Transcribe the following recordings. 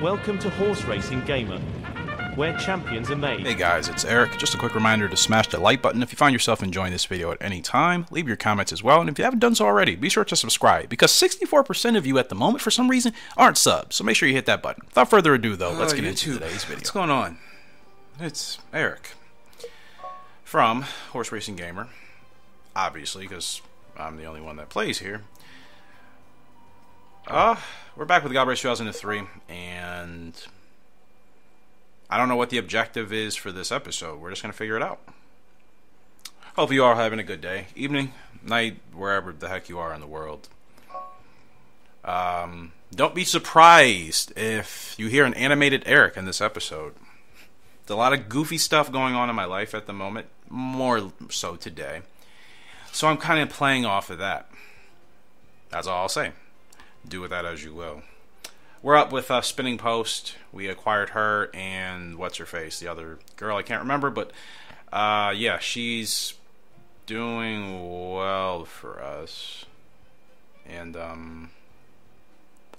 Welcome to Horse Racing Gamer, where champions are made. Hey guys, it's Eric. Just a quick reminder to smash the like button if you find yourself enjoying this video at any time. Leave your comments as well, and if you haven't done so already, be sure to subscribe, because 64% of you at the moment, for some reason, aren't subs, so make sure you hit that button. Without further ado, though, let's Uh, get into YouTube. today's video. What's going on? It's Eric from Horse Racing Gamer. Obviously, because I'm the only one that plays here. Uh, we're back with God 2003, and I don't know what the objective is for this episode. We're just going to figure it out. Hope you all are having a good day, evening, night, wherever the heck you are in the world. Um, don't be surprised if you hear an animated Eric in this episode. There's a lot of goofy stuff going on in my life at the moment, more so today. So I'm kind of playing off of that. That's all I'll say. Do with that as you will. We're up with uh, Spinning Post. We acquired her and what's her face, the other girl I can't remember, but uh, yeah, she's doing well for us. And um,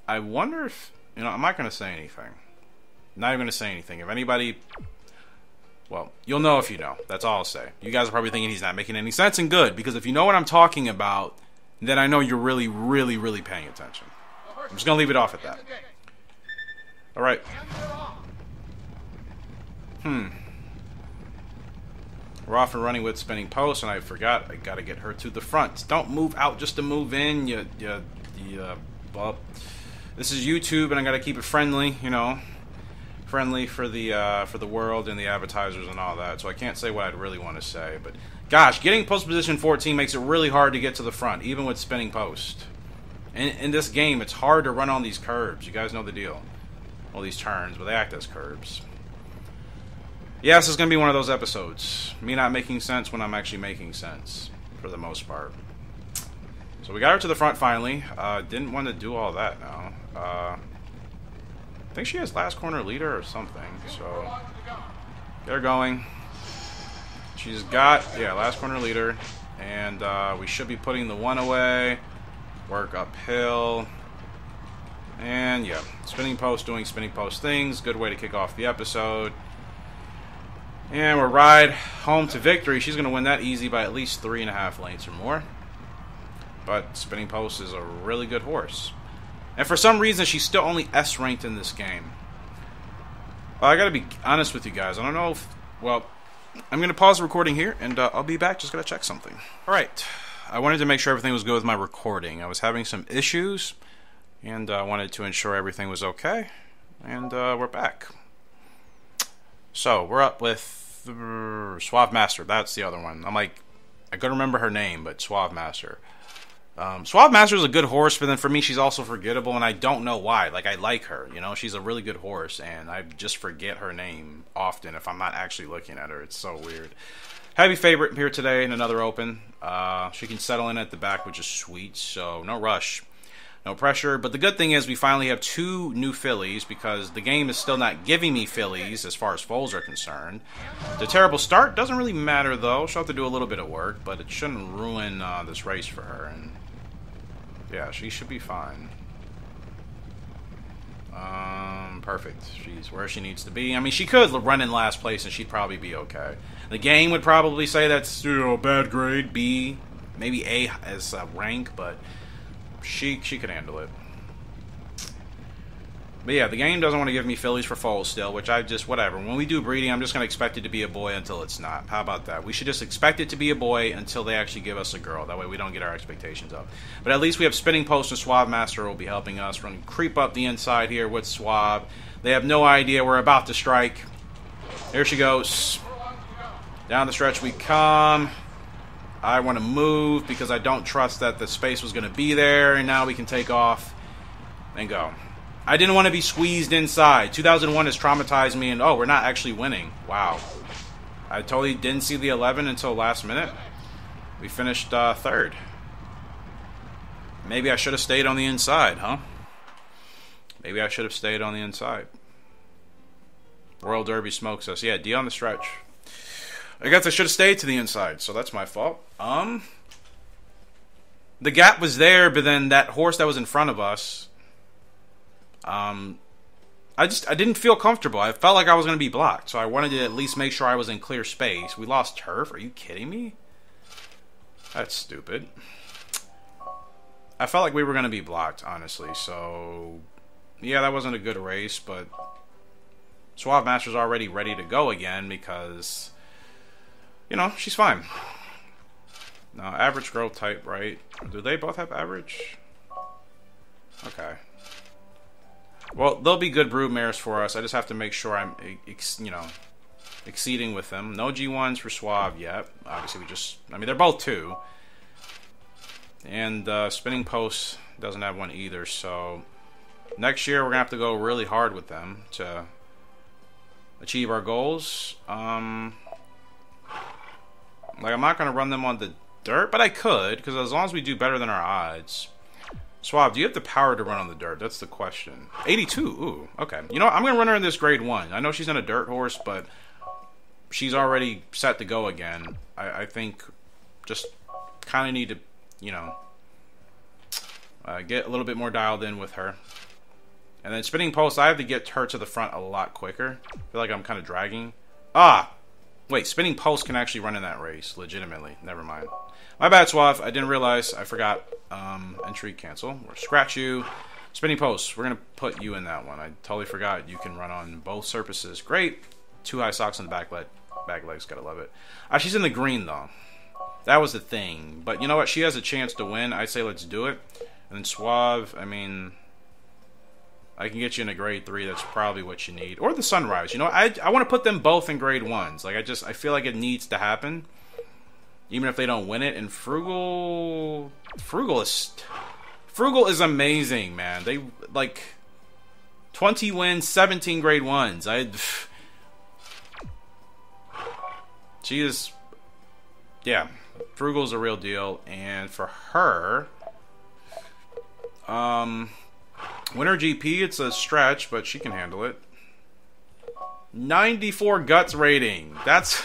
I wonder if you know. I'm not going to say anything. Not even going to say anything. If anybody well, you'll know if you know. That's all I'll say. You guys are probably thinking he's not making any sense, and good, because if you know what I'm talking about, then I know you're really, really, really paying attention. I'm just going to leave it off at that. All right. Hmm. We're off and running with spinning post, and I forgot I got to get her to the front. Don't move out just to move in. You, you, you uh, this is YouTube, and I got to keep it friendly, you know friendly for the uh, for the world and the advertisers and all that. So I can't say what I'd really want to say, but gosh, getting post position 14 makes it really hard to get to the front, even with spinning post. In, in this game, it's hard to run on these curbs. You guys know the deal. All these turns, but they act as curbs. Yes, it's gonna be one of those episodes. Me not making sense when I'm actually making sense, for the most part. So we got her to the front finally. Uh, didn't want to do all that now. Uh, I think she has last corner leader or something. So her going. She's got yeah last corner leader, and uh, we should be putting the one away. Work uphill, and yeah, spinning post doing spinning post things. Good way to kick off the episode. And we're ride home to victory. She's going to win that easy by at least three and a half lengths or more. But spinning post is a really good horse. And for some reason, she's still only S ranked in this game. Well, I gotta be honest with you guys. I don't know if. Well, I'm gonna pause the recording here, and uh, I'll be back. Just gotta check something. All right. I wanted to make sure everything was good with my recording. I was having some issues, and I uh, wanted to ensure everything was okay. And uh, we're back. So we're up with uh, Suave Master. That's the other one. I'm like, I could remember her name, but Suave Master. Um, Master is a good horse, but then for me, she's also forgettable, and I don't know why. Like, I like her, you know, she's a really good horse, and I just forget her name often if I'm not actually looking at her. It's so weird. Heavy favorite here today in another open. Uh, she can settle in at the back, which is sweet, so no rush, no pressure. But the good thing is we finally have two new fillies because the game is still not giving me fillies as far as foals are concerned. The terrible start doesn't really matter, though. She'll have to do a little bit of work, but it shouldn't ruin uh, this race for her. And yeah, she should be fine. Um, perfect. She's where she needs to be. I mean, she could run in last place and she'd probably be okay. The game would probably say that's you know bad grade, B, maybe A as a rank, but she she could handle it. But yeah, the game doesn't want to give me fillies for foals still, which I just whatever. When we do breeding, I'm just gonna expect it to be a boy until it's not. How about that? We should just expect it to be a boy until they actually give us a girl. That way we don't get our expectations up. But at least we have spinning post and Suave Master will be helping us. Gonna creep up the inside here with Suave. They have no idea we're about to strike. There she goes. Down the stretch we come. I want to move because I don't trust that the space was going to be there, and now we can take off and go. I didn't want to be squeezed inside. 2001 has traumatized me, and oh, we're not actually winning. Wow. I totally didn't see the 11 until last minute. We finished uh, third. Maybe I should have stayed on the inside, huh? Maybe I should have stayed on the inside. Royal Derby smokes us. Yeah, D on the stretch. I guess I should have stayed to the inside, so that's my fault. Um, the gap was there, but then that horse that was in front of us, um, I just I didn't feel comfortable. I felt like I was going to be blocked, so I wanted to at least make sure I was in clear space. We lost turf. Are you kidding me? That's stupid. I felt like we were going to be blocked, honestly. So, yeah, that wasn't a good race, but Suave Master's already ready to go again because, you know, she's fine. Now, average growth type, right? Do they both have average? Okay. Well, they'll be good brood mares for us. I just have to make sure I'm, you know, exceeding with them. No G1s for Suave yet. Obviously, we just... I mean, they're both two. And uh, Spinning Post doesn't have one either, so... Next year, we're going to have to go really hard with them to achieve our goals. Um, like, I'm not going to run them on the dirt, but I could, because as long as we do better than our odds... Swab, do you have the power to run on the dirt? That's the question. 82. Ooh, okay. You know, what? I'm going to run her in this grade one. I know she's in a dirt horse, but she's already set to go again. I, I think just kind of need to, you know, uh, get a little bit more dialed in with her. And then spinning post, I have to get her to the front a lot quicker. I feel like I'm kind of dragging. Ah! Wait, spinning post can actually run in that race, legitimately. Never mind. My bad, Suave. I didn't realize. I forgot. Um, entry cancel. We're scratch you. Spinning posts. We're going to put you in that one. I totally forgot you can run on both surfaces. Great. Two high socks on the back, leg. back legs. Gotta love it. Uh, she's in the green, though. That was the thing. But you know what? She has a chance to win. I say let's do it. And then Suave, I mean... I can get you in a grade 3. That's probably what you need. Or the Sunrise. You know, I, I want to put them both in grade 1s. Like, I just... I feel like it needs to happen even if they don't win it. And Frugal, Frugal is Frugal is amazing, man. They like 20 wins, 17 grade ones. I she is yeah, Frugal's a real deal, and for her, um, winner GP, it's a stretch, but she can handle it. 94 guts rating. That's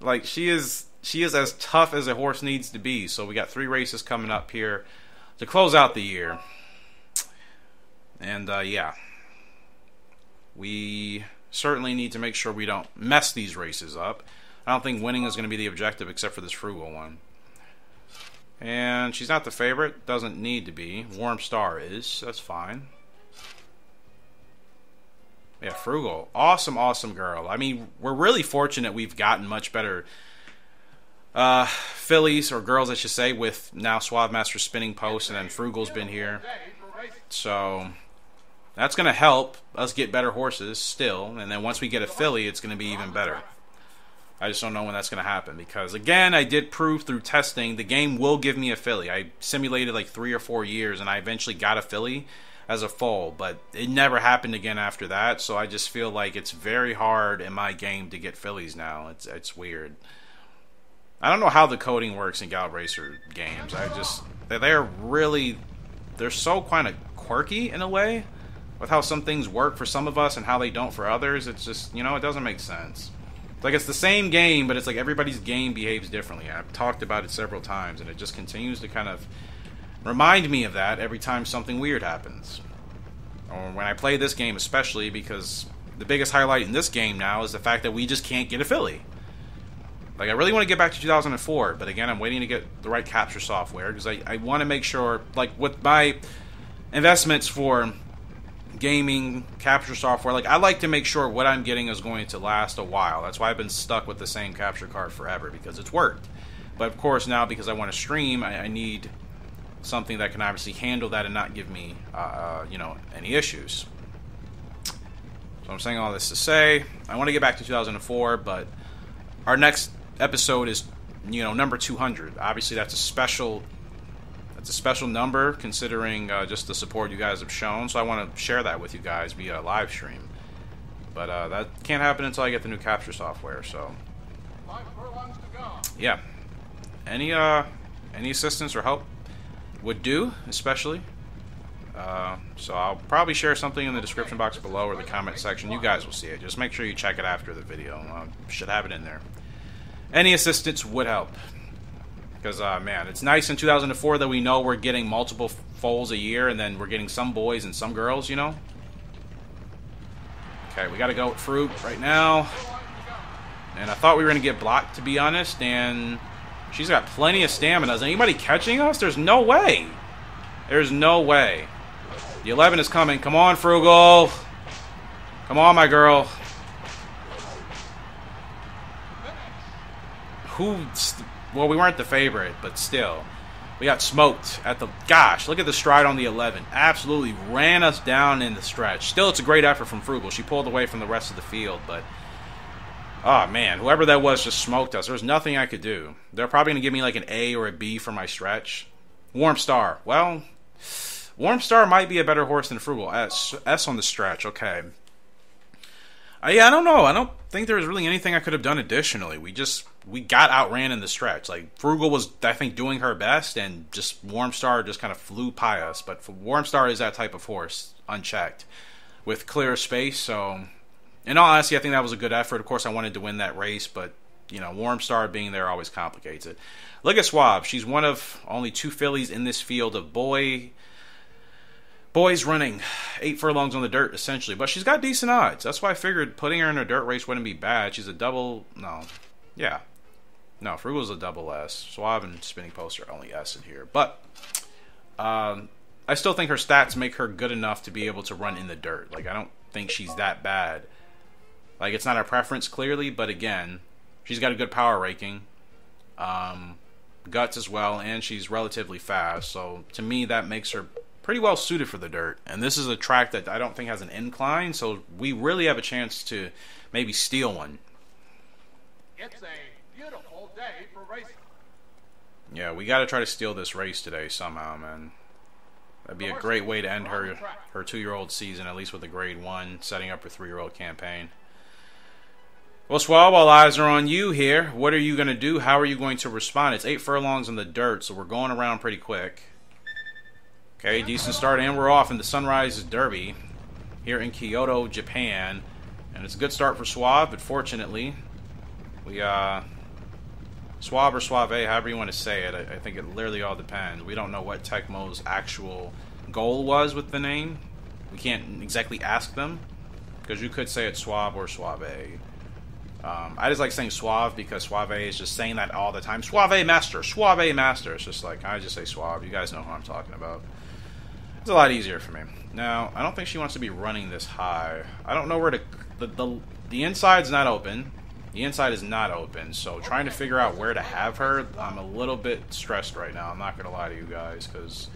like she is she is as tough as a horse needs to be. So we got three races coming up here to close out the year. And uh, yeah, we certainly need to make sure we don't mess these races up. I don't think winning is going to be the objective except for this frugal one. And she's not the favorite. Doesn't need to be. Warm Star is. That's fine. Yeah, Frugal. Awesome, awesome girl. I mean, we're really fortunate we've gotten much better uh, fillies or girls, I should say, with now Suave Master spinning post, and then Frugal's been here. So that's going to help us get better horses still. And then once we get a filly, it's going to be even better. I just don't know when that's going to happen because, again, I did prove through testing the game will give me a filly. I simulated like three or four years, and I eventually got a filly as a foal, but it never happened again after that. So I just feel like it's very hard in my game to get fillies now. It's it's weird. I don't know how the coding works in Gallop Racer games. I just they're really they're so kind of quirky in a way with how some things work for some of us and how they don't for others. It's just you know it doesn't make sense. It's like it's the same game, but it's like everybody's game behaves differently. I've talked about it several times, and it just continues to kind of remind me of that every time something weird happens. Or when I play this game, especially because the biggest highlight in this game now is the fact that we just can't get a filly. Like, I really want to get back to 2004, but again, I'm waiting to get the right capture software because I, I want to make sure, like, with my investments for gaming capture software, like, I like to make sure what I'm getting is going to last a while. That's why I've been stuck with the same capture card forever because it's worked. But of course, now because I want to stream, I, I need something that can obviously handle that and not give me, uh, uh, you know, any issues. So I'm saying all this to say, I want to get back to 2004, but our next episode is you know number 200 obviously that's a special that's a special number considering uh, just the support you guys have shown. So i want to share that with you guys via live stream. But uh, that can't happen until i get the new capture software so. Yeah. Any uh any assistance or help would do especially. Uh, so I'll probably share something in the description box below or the comment section. You guys will see it. Just make sure you check it after the video. I should have it in there any assistance would help. Because, uh, man, it's nice in 2004 that we know we're getting multiple foals a year, and then we're getting some boys and some girls, you know? Okay, we got to go with Fruit right now. And I thought we were going to get blocked, to be honest. And she's got plenty of stamina. Is anybody catching us? There's no way. There's no way. The 11 is coming. Come on, Frugal. Come on, my girl. Who... Well, we weren't the favorite, but still. We got smoked at the... Gosh, look at the stride on the 11. Absolutely ran us down in the stretch. Still, it's a great effort from Frugal. She pulled away from the rest of the field, but... Oh, man. Whoever that was just smoked us. There was nothing I could do. They're probably going to give me like an A or a B for my stretch. Warm Star. Well, Warm Star might be a better horse than Frugal. S, S on the stretch. Okay. Uh, yeah, I don't know. I don't think there was really anything I could have done additionally. We just we got outran in the stretch. Like Frugal was, I think, doing her best, and just Warm Star just kind of flew by us. But Warm Star is that type of horse, unchecked, with clear space. So, in all honesty, I think that was a good effort. Of course, I wanted to win that race, but you know, Warm Star being there always complicates it. Look at Swab. She's one of only two fillies in this field of boy Boys running eight furlongs on the dirt, essentially. But she's got decent odds. That's why I figured putting her in a dirt race wouldn't be bad. She's a double. No. Yeah. No, Frugal's a double S. Suave and Spinning Post are only S in here. But um, I still think her stats make her good enough to be able to run in the dirt. Like, I don't think she's that bad. Like, it's not her preference, clearly. But again, she's got a good power rating. Um, guts as well. And she's relatively fast. So to me, that makes her pretty well suited for the dirt. And this is a track that I don't think has an incline, so we really have a chance to maybe steal one. It's a beautiful day for racing. Yeah, we got to try to steal this race today somehow, man. That'd be a great way to end her her two-year-old season, at least with a grade one, setting up her three-year-old campaign. Well, Swab, all eyes are on you here. What are you going to do? How are you going to respond? It's eight furlongs in the dirt, so we're going around pretty quick. Okay, decent start, and we're off in the Sunrise Derby here in Kyoto, Japan. And it's a good start for Suave, but fortunately, we, uh, Suave or Suave, however you want to say it, I, I think it literally all depends. We don't know what Tecmo's actual goal was with the name. We can't exactly ask them, because you could say it's Suave or Suave. Um, I just like saying Suave because Suave is just saying that all the time. Suave Master, Suave Master. It's just like, I just say Suave. You guys know who I'm talking about. It's a lot easier for me. Now, I don't think she wants to be running this high. I don't know where to... The, the, the inside's not open. The inside is not open, so trying to figure out where to have her, I'm a little bit stressed right now. I'm not going to lie to you guys, because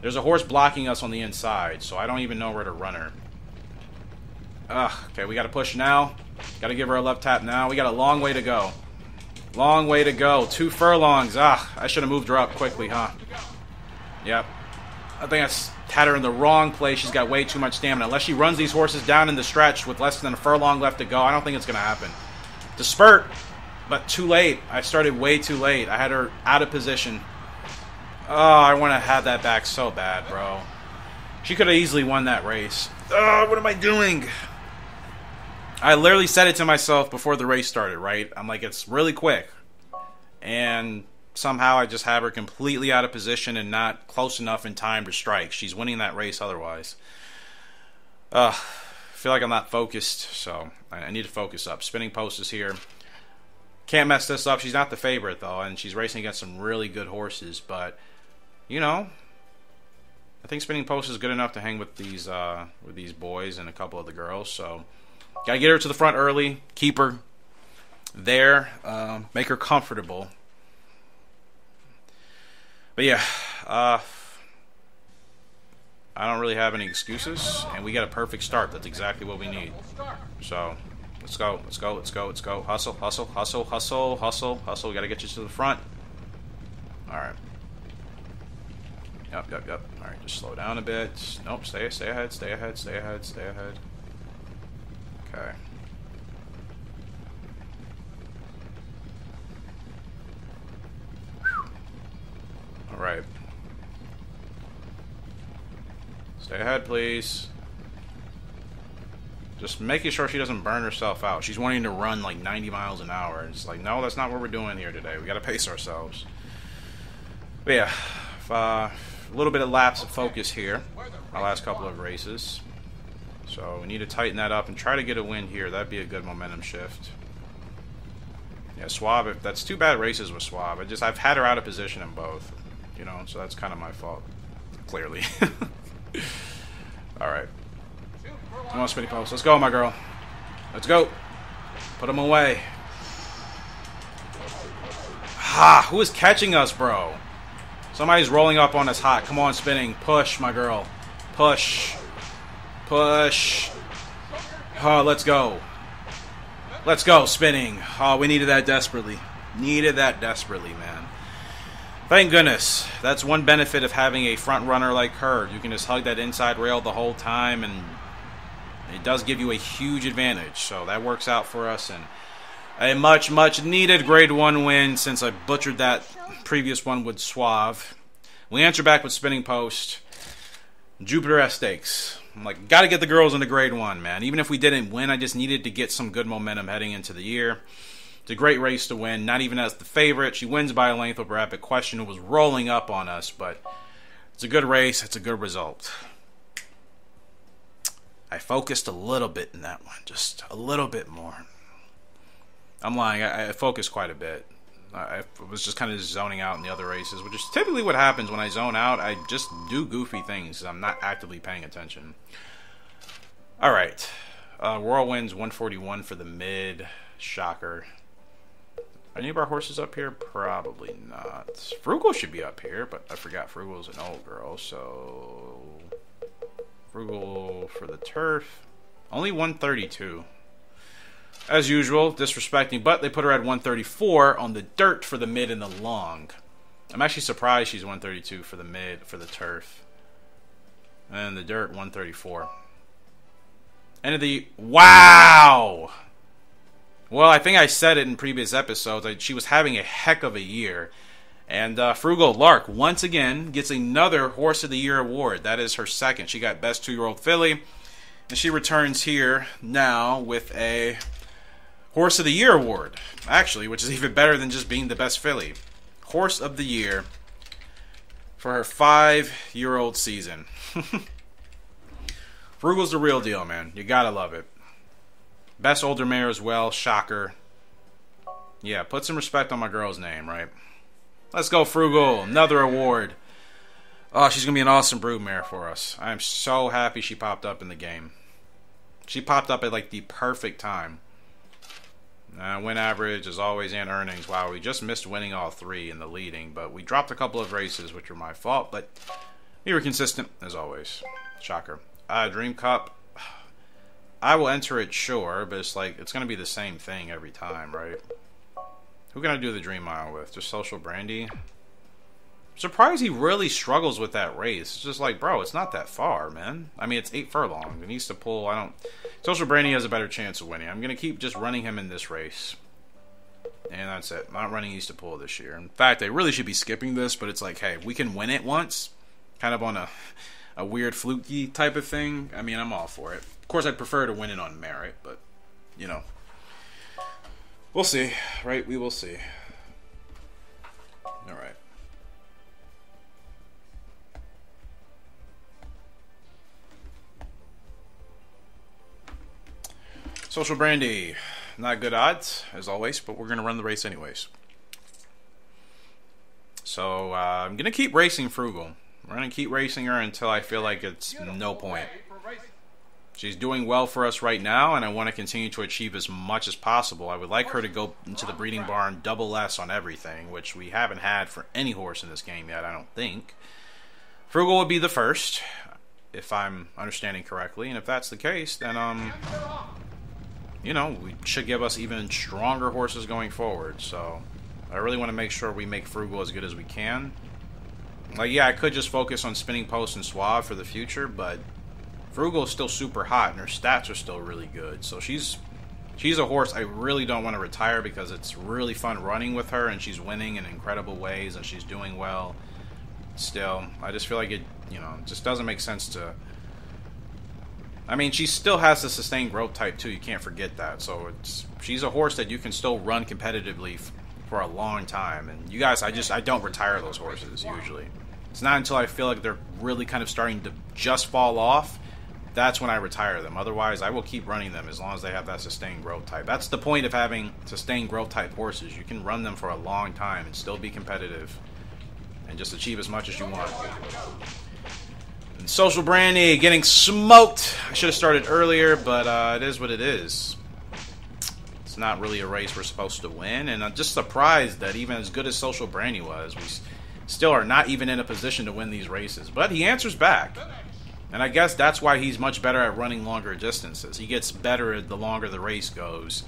there's a horse blocking us on the inside, so I don't even know where to run her. Ugh, okay, we got to push now. Got to give her a left tap now. We got a long way to go. Long way to go. Two furlongs. Ah, I should have moved her up quickly, huh? Yep. I think that's had her in the wrong place. She's got way too much stamina. Unless she runs these horses down in the stretch with less than a furlong left to go, I don't think it's going to happen. To spurt, but too late. I started way too late. I had her out of position. Oh, I want to have that back so bad, bro. She could have easily won that race. Oh, what am I doing? I literally said it to myself before the race started, right? I'm like, it's really quick. And somehow I just have her completely out of position and not close enough in time to strike. She's winning that race otherwise. Uh, I feel like I'm not focused, so I need to focus up. Spinning post is here. Can't mess this up. She's not the favorite though, and she's racing against some really good horses. But you know, I think spinning post is good enough to hang with these uh, with these boys and a couple of the girls. So gotta get her to the front early, keep her there, uh, make her comfortable, but yeah, uh, I don't really have any excuses, and we got a perfect start. That's exactly what we need. So, let's go, let's go, let's go, let's go. Hustle, hustle, hustle, hustle, hustle, hustle. We got to get you to the front. All right. Yep, yep, yep. All right, just slow down a bit. Nope, stay, stay ahead, stay ahead, stay ahead, stay ahead. Okay. Alright. Stay ahead, please. Just making sure she doesn't burn herself out. She's wanting to run like 90 miles an hour. It's like, no, that's not what we're doing here today. We gotta pace ourselves. But yeah, if, uh, a little bit of lapse of focus here. Our last couple of races. So we need to tighten that up and try to get a win here. That'd be a good momentum shift. Yeah, Swab. That's two bad races with Swab. I just I've had her out of position in both. You know, so that's kind of my fault. Clearly. All right. Come on, Spinny Post. Let's go, my girl. Let's go. Put them away. Ha! Who is catching us, bro? Somebody's rolling up on us hot. Come on, spinning. Push, my girl. Push. Push. Oh, let's go. Let's go, spinning. Oh, we needed that desperately. Needed that desperately, man. Thank goodness. That's one benefit of having a front runner like her. You can just hug that inside rail the whole time, and it does give you a huge advantage. So that works out for us, and a much, much needed grade 1 win since I butchered that previous one with Suave. We answer back with Spinning Post. Jupiter S stakes. I'm like, gotta get the girls into grade 1, man. Even if we didn't win, I just needed to get some good momentum heading into the year. It's a great race to win, not even as the favorite. She wins by a length over Epic Question, who was rolling up on us, but it's a good race. It's a good result. I focused a little bit in that one, just a little bit more. I'm lying. I, I focused quite a bit. I, was just kind of zoning out in the other races, which is typically what happens when I zone out. I just do goofy things. I'm not actively paying attention. All right. Uh, Whirlwind's 141 for the mid. Shocker. Any of our horses up here? Probably not. Frugal should be up here, but I forgot Frugal's an old girl, so... Frugal for the turf. Only 132. As usual, disrespecting, but they put her at 134 on the dirt for the mid and the long. I'm actually surprised she's 132 for the mid, for the turf. And the dirt, 134. End of the... Wow! Well, I think I said it in previous episodes. she was having a heck of a year. And uh, Frugal Lark, once again, gets another Horse of the Year award. That is her second. She got Best Two Year Old Filly. And she returns here now with a Horse of the Year award, actually, which is even better than just being the best filly. Horse of the Year for her five year old season. Frugal's the real deal, man. You gotta love it. Best older mare as well. Shocker. Yeah, put some respect on my girl's name, right? Let's go, Frugal. Another award. Oh, she's going to be an awesome broodmare for us. I am so happy she popped up in the game. She popped up at like the perfect time. Uh, win average as always and earnings. Wow, we just missed winning all three in the leading, but we dropped a couple of races, which were my fault, but we were consistent as always. Shocker. Uh, Dream Cup. I will enter it, sure, but it's like it's going to be the same thing every time, right? Who can I do the Dream Mile with? Just Social Brandy? surprised he really struggles with that race. It's just like, bro, it's not that far, man. I mean, it's eight furlongs. He needs to pull. I don't. Social Brandy has a better chance of winning. I'm gonna keep just running him in this race, and that's it. Not running Easter Pool this year. In fact, I really should be skipping this, but it's like, hey, we can win it once, kind of on a a weird fluky type of thing. I mean, I'm all for it. Of course, I'd prefer to win it on merit, but you know, we'll see. Right? We will see. All right. Social Brandy, not good odds, as always, but we're going to run the race anyways. So uh, I'm going to keep racing Frugal. We're going to keep racing her until I feel like it's no point. She's doing well for us right now, and I want to continue to achieve as much as possible. I would like her to go into the breeding barn double less on everything, which we haven't had for any horse in this game yet, I don't think. Frugal would be the first, if I'm understanding correctly, and if that's the case, then um, you know, we should give us even stronger horses going forward. So I really want to make sure we make Frugal as good as we can. Like, yeah, I could just focus on spinning post and suave for the future, but Frugal is still super hot, and her stats are still really good. So she's she's a horse I really don't want to retire because it's really fun running with her, and she's winning in incredible ways, and she's doing well. Still, I just feel like it, you know, just doesn't make sense to I mean, she still has the sustained growth type too. You can't forget that. So it's she's a horse that you can still run competitively for a long time. And you guys, I just I don't retire those horses usually. It's not until I feel like they're really kind of starting to just fall off that's when I retire them. Otherwise, I will keep running them as long as they have that sustained growth type. That's the point of having sustained growth type horses. You can run them for a long time and still be competitive and just achieve as much as you want. And Social Brandy getting smoked. I should have started earlier, but uh, it is what it is. Not really a race we're supposed to win, and I'm just surprised that even as good as Social Brandy was, we still are not even in a position to win these races. But he answers back. And I guess that's why he's much better at running longer distances. He gets better the longer the race goes.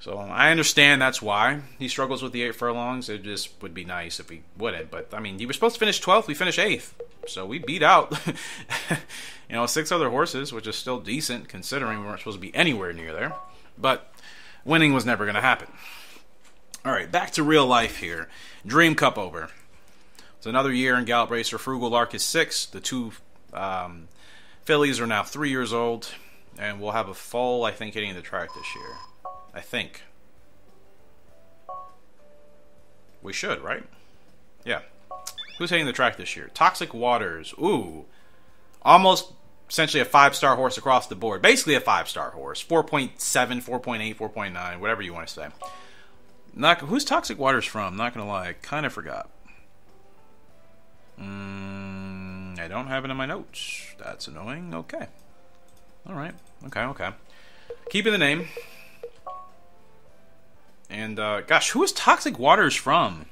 So I understand that's why he struggles with the eight furlongs. It just would be nice if he wouldn't. But I mean, he was supposed to finish 12th. We finished eighth. So we beat out, you know, six other horses, which is still decent considering we weren't supposed to be anywhere near there. But winning was never going to happen. All right, back to real life here. Dream Cup over. It's another year in Gallop Racer. Frugal Lark is six. The two um, fillies are now three years old, and we'll have a foal, I think, hitting the track this year. I think. We should, right? Yeah. Who's hitting the track this year? Toxic Waters. Ooh. Almost essentially a five star horse across the board. Basically a five star horse. 4.7, 4.8, 4.9, whatever you want to say. Not, who's Toxic Waters from? Not going to lie. Kind of forgot. Mm, I don't have it in my notes. That's annoying. Okay. Alright. Okay, okay. Keeping the name. And uh, gosh, who is Toxic Waters from?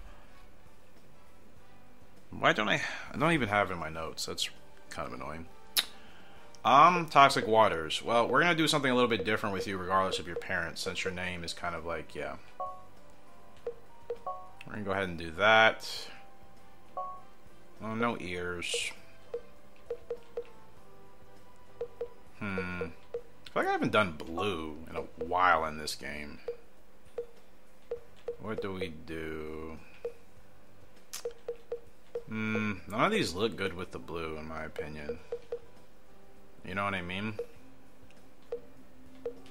Why don't I? I don't even have it in my notes. That's kind of annoying. Um, Toxic Waters. Well, we're gonna do something a little bit different with you, regardless of your parents, since your name is kind of like yeah. We're gonna go ahead and do that. Oh, no ears. Hmm. I feel like I haven't done blue in a while in this game. What do we do? Hmm, none of these look good with the blue, in my opinion. You know what I mean?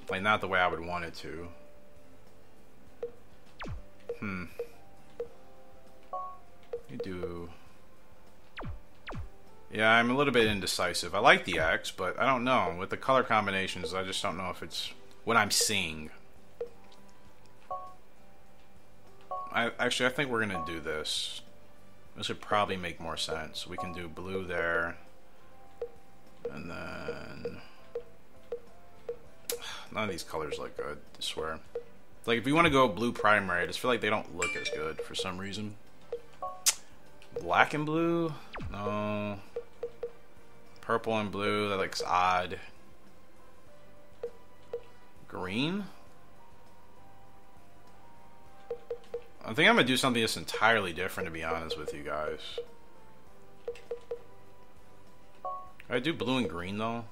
Like, not the way I would want it to. Hmm. You do... Yeah, I'm a little bit indecisive. I like the X, but I don't know. With the color combinations, I just don't know if it's what I'm seeing. I actually I think we're gonna do this. This would probably make more sense. We can do blue there, and then none of these colors look good. I swear. Like if you want to go blue primary, I just feel like they don't look as good for some reason. Black and blue, no. Purple and blue, that looks odd. Green. I think I'm gonna do something that's entirely different to be honest with you guys. I do blue and green though.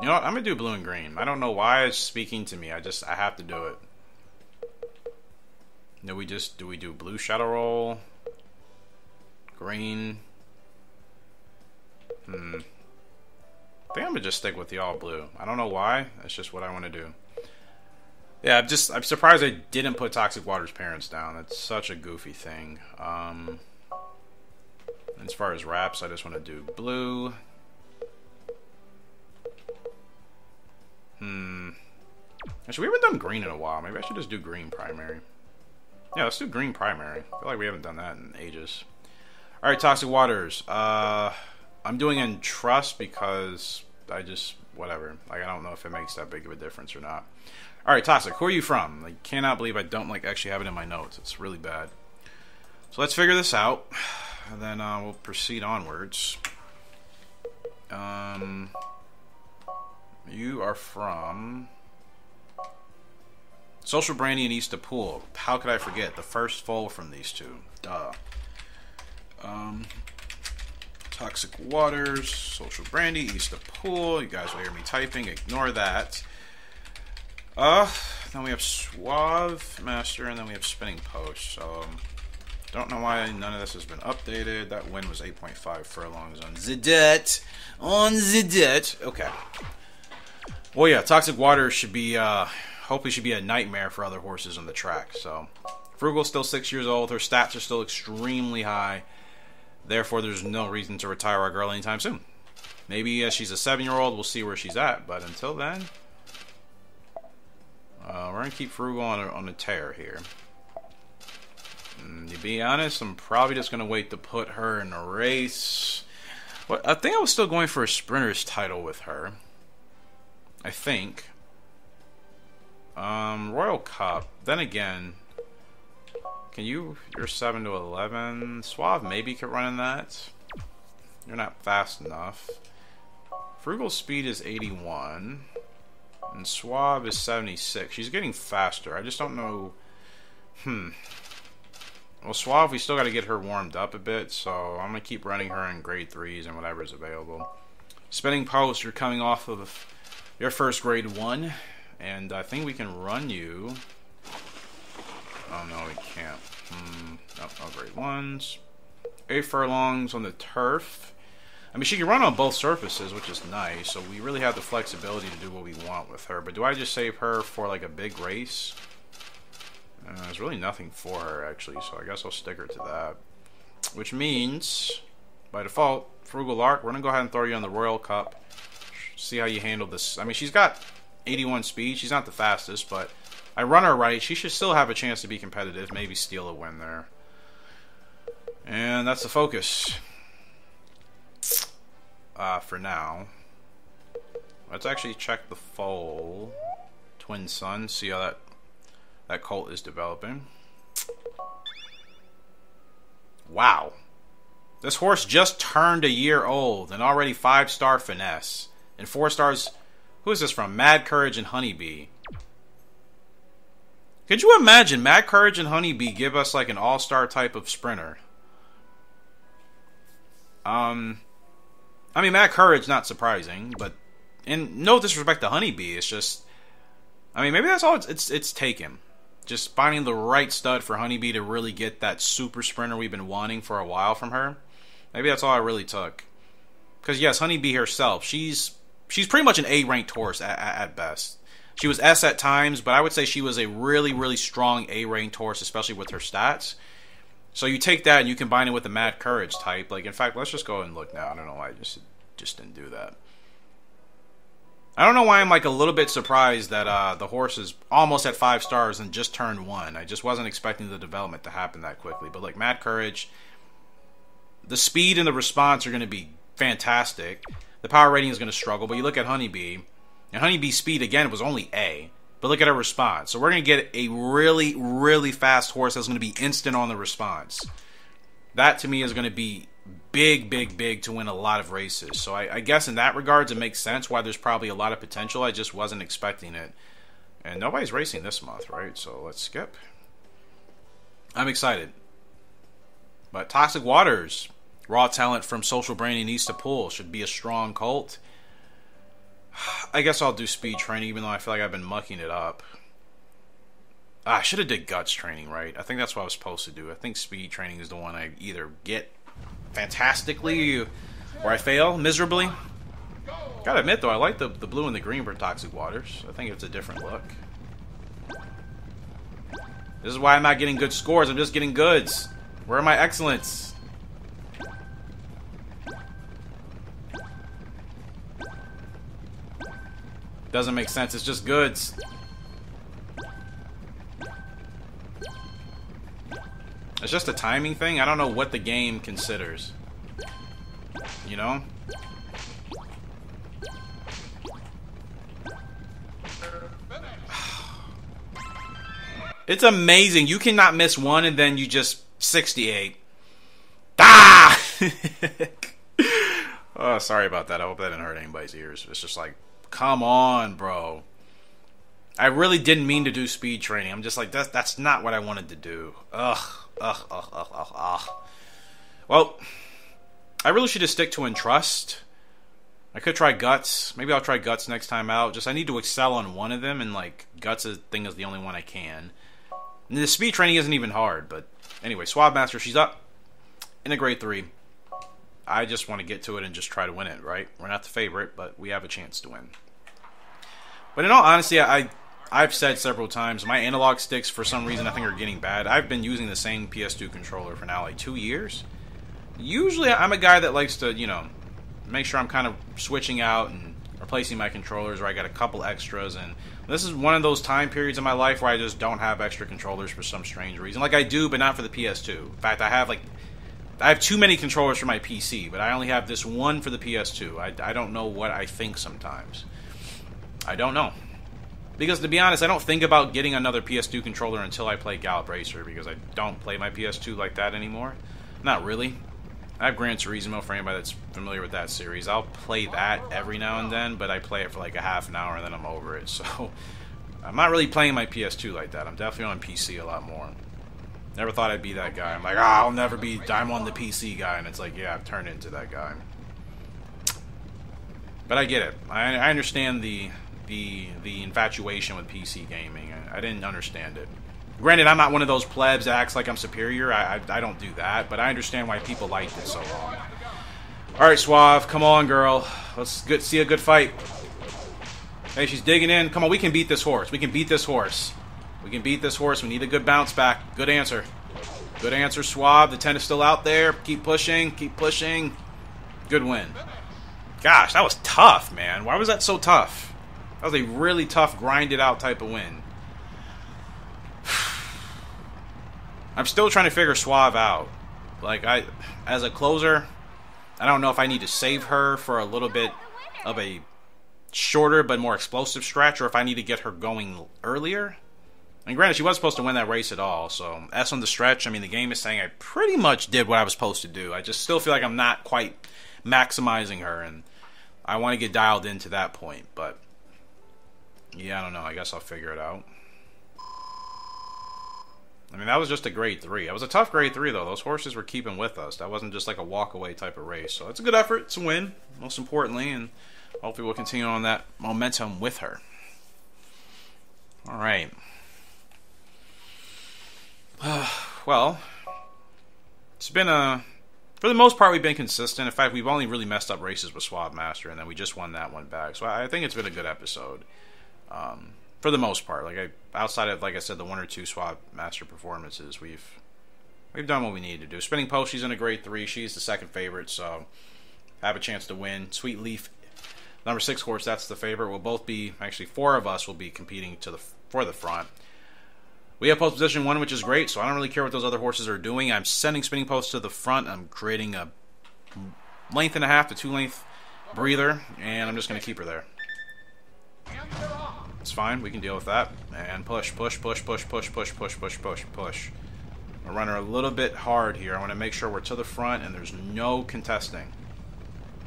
You know what? I'm gonna do blue and green. I don't know why it's speaking to me. I just I have to do it. Do we just do we do blue shadow roll? Green. Hmm. I think I'm gonna just stick with the all blue. I don't know why. That's just what I want to do. Yeah, I'm just I'm surprised I didn't put Toxic Water's parents down. That's such a goofy thing. Um, as far as wraps, I just want to do blue. Hmm. Actually, we haven't done green in a while. Maybe I should just do green primary. Yeah, let's do green primary. I feel like we haven't done that in ages. All right, Toxic Waters. Uh, I'm doing in trust because I just whatever. Like I don't know if it makes that big of a difference or not. All right, Toxic, who are you from? I cannot believe I don't like actually have it in my notes. It's really bad. So let's figure this out, then uh, we'll proceed onwards. Um, you are from Social Brandy and Easter Pool. How could I forget the first foal from these two? Duh. Um, Toxic Waters, Social Brandy, East Easter Pool. You guys will hear me typing. Ignore that. Uh, then we have Suave Master, and then we have Spinning Post. So, um, don't know why none of this has been updated. That win was 8.5 furlongs on Zidet. On Zidet. Okay. Well, yeah, Toxic Water should be, uh, hopefully should be a nightmare for other horses on the track. So, Frugal's still six years old. Her stats are still extremely high. Therefore, there's no reason to retire our girl anytime soon. Maybe as she's a seven-year-old, we'll see where she's at. But until then, uh, we're gonna keep Frugal on a, on a tear here. To be honest, I'm probably just gonna wait to put her in a race. But I think I was still going for a sprinter's title with her. I think. Um, Royal Cup. Then again, can you? You're seven to eleven. Suave maybe could run in that. You're not fast enough. Frugal speed is 81. And Suave is 76. She's getting faster. I just don't know. Hmm. Well, Suave, we still got to get her warmed up a bit, so I'm going to keep running her in grade 3s and whatever's available. Spinning post, you're coming off of your first grade 1, and I think we can run you. Oh, no, we can't. Hmm. No, no grade 1s. Eight furlongs on the turf. I mean, she can run on both surfaces, which is nice, so we really have the flexibility to do what we want with her. But do I just save her for, like, a big race? Uh, there's really nothing for her, actually, so I guess I'll stick her to that. Which means, by default, Frugal Lark, we're going to go ahead and throw you on the Royal Cup. See how you handle this. I mean, she's got 81 speed. She's not the fastest, but I run her right. She should still have a chance to be competitive, maybe steal a win there. And that's the focus uh, for now. Let's actually check the foal. Twin Sun, see how that that colt is developing. Wow. This horse just turned a year old and already five star finesse. And four stars. Who is this from? Mad Courage and Honeybee. Could you imagine Mad Courage and Honeybee give us like an all star type of sprinter? Um, I mean, Mad Courage, not surprising, but in no disrespect to Honeybee, it's just, I mean, maybe that's all it's it's, it's taken. Just finding the right stud for Honeybee to really get that super sprinter we've been wanting for a while from her. Maybe that's all I really took. Because yes, Honeybee herself, she's she's pretty much an A ranked horse at, at, at best. She was S at times, but I would say she was a really, really strong A ranked horse, especially with her stats. So you take that and you combine it with the Mad Courage type. Like, in fact, let's just go and look now. I don't know why I just just didn't do that. I don't know why I'm like a little bit surprised that uh, the horse is almost at five stars and just turned one. I just wasn't expecting the development to happen that quickly. But like Mad Courage, the speed and the response are going to be fantastic. The power rating is going to struggle. But you look at Honeybee, and Honeybee's speed again was only A. But look at her response. So we're going to get a really, really fast horse that's going to be instant on the response. That to me is going to be big, big, big to win a lot of races. So I, I, guess in that regards, it makes sense why there's probably a lot of potential. I just wasn't expecting it. And nobody's racing this month, right? So let's skip. I'm excited. But Toxic Waters, raw talent from Social Branding Easter Pool, should be a strong cult. I guess I'll do speed training, even though I feel like I've been mucking it up. Ah, I should have did guts training, right? I think that's what I was supposed to do. I think speed training is the one I either get fantastically or I fail miserably. Gotta admit though, I like the, the blue and the green for Toxic Waters. I think it's a different look. This is why I'm not getting good scores. I'm just getting goods. Where are my excellence? Doesn't make sense. It's just goods. It's just a timing thing. I don't know what the game considers. You know? It's amazing. You cannot miss one and then you just 68. Ah! oh, sorry about that. I hope that didn't hurt anybody's ears. It's just like Come on, bro. I really didn't mean to do speed training. I'm just like, that's, that's not what I wanted to do. Ugh, ugh, ugh, ugh, ugh, ugh. Well, I really should just stick to Entrust. I could try Guts. Maybe I'll try Guts next time out. Just I need to excel on one of them, and like Guts is, thing is the only one I can. And the speed training isn't even hard, but anyway, Swab Master, she's up in a grade three. I just want to get to it and just try to win it, right? We're not the favorite, but we have a chance to win. But in all honesty, I I've said several times my analog sticks for some reason I think are getting bad. I've been using the same PS2 controller for now like two years. Usually, I'm a guy that likes to you know make sure I'm kind of switching out and replacing my controllers where I got a couple extras and this is one of those time periods in my life where I just don't have extra controllers for some strange reason. Like I do, but not for the PS2. In fact, I have like I have too many controllers for my PC, but I only have this one for the PS2. I, I don't know what I think sometimes. I don't know. Because to be honest, I don't think about getting another PS2 controller until I play Gallop Racer because I don't play my PS2 like that anymore. Not really. I have Gran Turismo for anybody that's familiar with that series. I'll play that every now and then, but I play it for like a half an hour and then I'm over it. So I'm not really playing my PS2 like that. I'm definitely on PC a lot more. Never thought I'd be that guy. I'm like, oh, I'll never be. I'm on the PC guy, and it's like, yeah, I've turned into that guy. But I get it. I, I understand the the the infatuation with PC gaming. I, I, didn't understand it. Granted, I'm not one of those plebs that acts like I'm superior. I, I, I don't do that, but I understand why people liked it so long. All right, Suave, come on, girl. Let's good, see a good fight. Hey, she's digging in. Come on, we can beat this horse. We can beat this horse. We can beat this horse. We need a good bounce back. Good answer. Good answer, Suave. The 10 is still out there. Keep pushing. Keep pushing. Good win. Gosh, that was tough, man. Why was that so tough? That was a really tough, grinded out type of win. I'm still trying to figure Suave out. Like, I, as a closer, I don't know if I need to save her for a little bit of a shorter but more explosive stretch or if I need to get her going earlier. And granted, she wasn't supposed to win that race at all. So, S on the stretch, I mean, the game is saying I pretty much did what I was supposed to do. I just still feel like I'm not quite maximizing her, and I want to get dialed into that point. But yeah, I don't know. I guess I'll figure it out. I mean, that was just a grade three. It was a tough grade three, though. Those horses were keeping with us. That wasn't just like a walk away type of race. So it's a good effort. to win, most importantly, and hopefully we'll continue on that momentum with her. All right. Uh, well, it's been a. For the most part, we've been consistent. In fact, we've only really messed up races with Suave Master, and then we just won that one back. So I think it's been a good episode. Um, for the most part, like I, outside of like I said, the one or two Suave Master performances, we've we've done what we need to do. Spinning Post, she's in a grade three. She's the second favorite, so have a chance to win. Sweet Leaf, number six horse, that's the favorite. We'll both be actually four of us will be competing to the for the front. We have post position one, which is great, so I don't really care what those other horses are doing. I'm sending spinning post to the front. I'm creating a length and a half to two length breather, and I'm just going to keep her there. It's fine. We can deal with that. And push, push, push, push, push, push, push, push, push, push. i run her a little bit hard here. I want to make sure we're to the front and there's no contesting.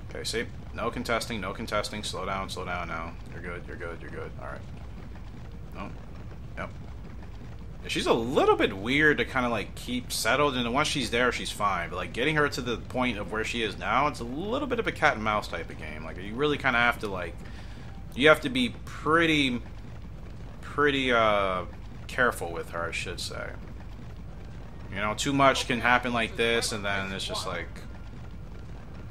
Okay, see? No contesting, no contesting. Slow down, slow down now. You're good, you're good, you're good. All right. No. Yep. She's a little bit weird to kind of like keep settled, and once she's there, she's fine. But like getting her to the point of where she is now, it's a little bit of a cat and mouse type of game. Like you really kind of have to like you have to be pretty, pretty uh, careful with her, I should say. You know, too much can happen like this, and then it's just like,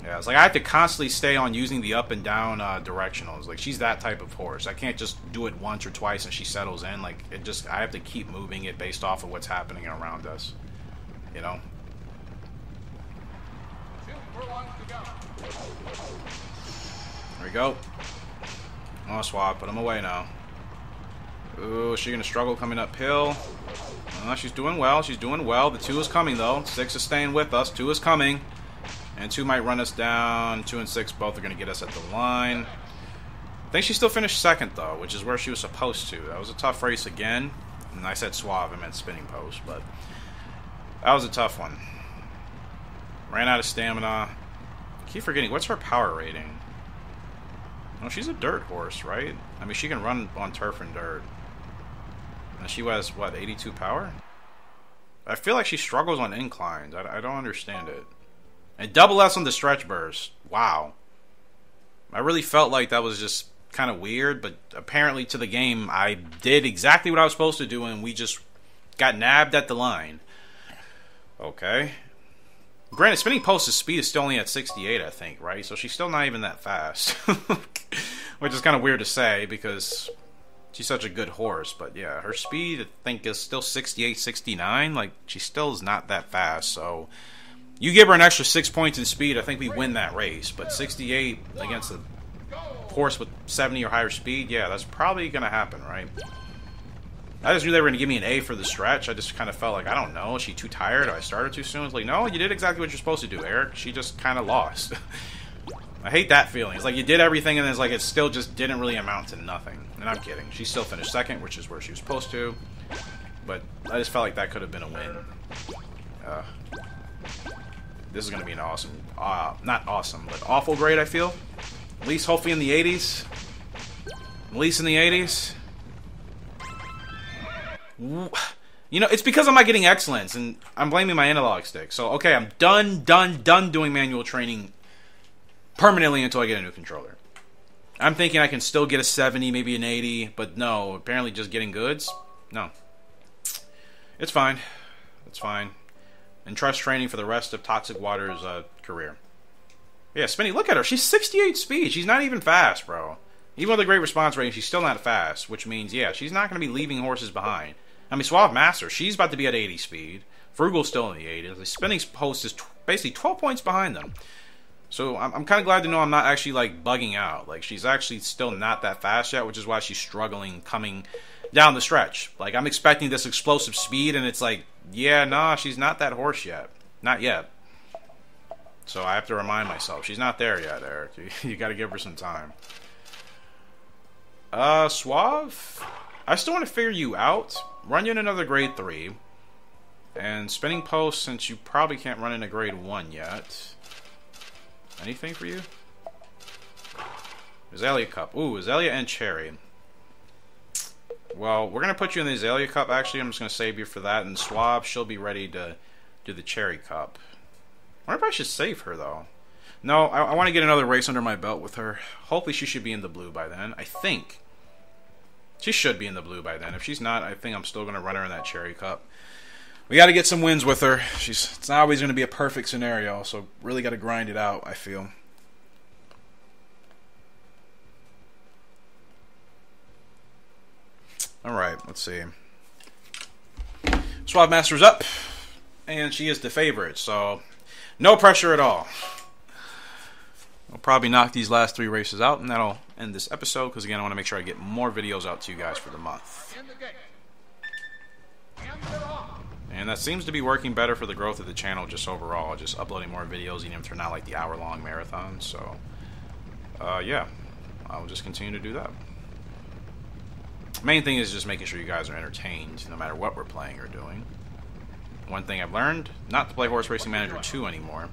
yeah, it's like I have to constantly stay on using the up and down uh, directionals. Like she's that type of horse. I can't just do it once or twice and she settles in. Like it just, I have to keep moving it based off of what's happening around us. You know. There we go. Oh, suave, put him away now. Ooh, is she going to struggle coming uphill? She's doing well. She's doing well. The two is coming, though. Six is staying with us. Two is coming. And two might run us down. Two and six both are going to get us at the line. I think she still finished second, though, which is where she was supposed to. That was a tough race again. And I said suave, I meant spinning post, but that was a tough one. Ran out of stamina. I keep forgetting, what's her power rating? No, she's a dirt horse, right? I mean, she can run on turf and dirt. And she has, what, 82 power? I feel like she struggles on inclines. I, I don't understand it. And double S on the stretch burst. Wow. I really felt like that was just kind of weird, but apparently to the game, I did exactly what I was supposed to do, and we just got nabbed at the line. Okay. Granted, spinning post's speed is still only at 68, I think, right? So she's still not even that fast. Which is kind of weird to say because she's such a good horse. But yeah, her speed, I think, is still 68, 69. Like, she still is not that fast. So You give her an extra six points in speed, I think we win that race. But 68 against a horse with 70 or higher speed, yeah, that's probably going to happen, right? I just knew they were going to give me an A for the stretch. I just kind of felt like, I don't know, is she too tired? I started too soon? It's like, no, you did exactly what you're supposed to do, Eric. She just kind of lost. I hate that feeling. It's like you did everything and it's like it still just didn't really amount to nothing. And I'm kidding. She still finished second, which is where she was supposed to. But I just felt like that could have been a win. Uh, this is going to be an awesome, uh, not awesome, but awful grade, I feel. At least hopefully in the 80s. At least in the 80s. You know, it's because I'm not getting excellence, and I'm blaming my analog stick. So, okay, I'm done, done, done doing manual training permanently until I get a new controller. I'm thinking I can still get a 70, maybe an 80, but no, apparently just getting goods? No. It's fine. It's fine. And trust training for the rest of Toxic Water's uh, career. Yeah, Spinny, look at her. She's 68 speed. She's not even fast, bro. Even with a great response rating, she's still not fast, which means, yeah, she's not going to be leaving horses behind. I mean, Suave Master, she's about to be at 80 speed. Frugal's still in the 80s. The spinning post is basically 12 points behind them. So I'm, I'm kind of glad to know I'm not actually like bugging out. Like she's actually still not that fast yet, which is why she's struggling coming down the stretch. Like I'm expecting this explosive speed, and it's like, yeah, nah, she's not that horse yet, not yet. So I have to remind myself she's not there yet, Eric. You, you got to give her some time. Uh, Suave, I still want to figure you out. Run you in another grade three, and spinning post since you probably can't run in a grade one yet. Anything for you? Azalea Cup. Ooh, Azalea and Cherry. Well, we're going to put you in the Azalea Cup. Actually, I'm just going to save you for that. And Suave, she'll be ready to do the Cherry Cup. I wonder if I should save her, though. No, I, I want to get another race under my belt with her. Hopefully she should be in the blue by then. I think. She should be in the blue by then. If she's not, I think I'm still going to run her in that Cherry Cup we got to get some wins with her. She's it's not always going to be a perfect scenario, so really got to grind it out. I feel. All right, let's see. Suave Master's up, and she is the favorite, so no pressure at all. I'll probably knock these last three races out, and that'll end this episode. Because again, I want to make sure I get more videos out to you guys for the month. And that seems to be working better for the growth of the channel just overall. Just uploading more videos, even if they're not like the hour long marathons. So, uh, yeah, I'll just continue to do that. Main thing is just making sure you guys are entertained no matter what we're playing or doing. One thing I've learned, not to play Horse Racing Manager 2 anymore.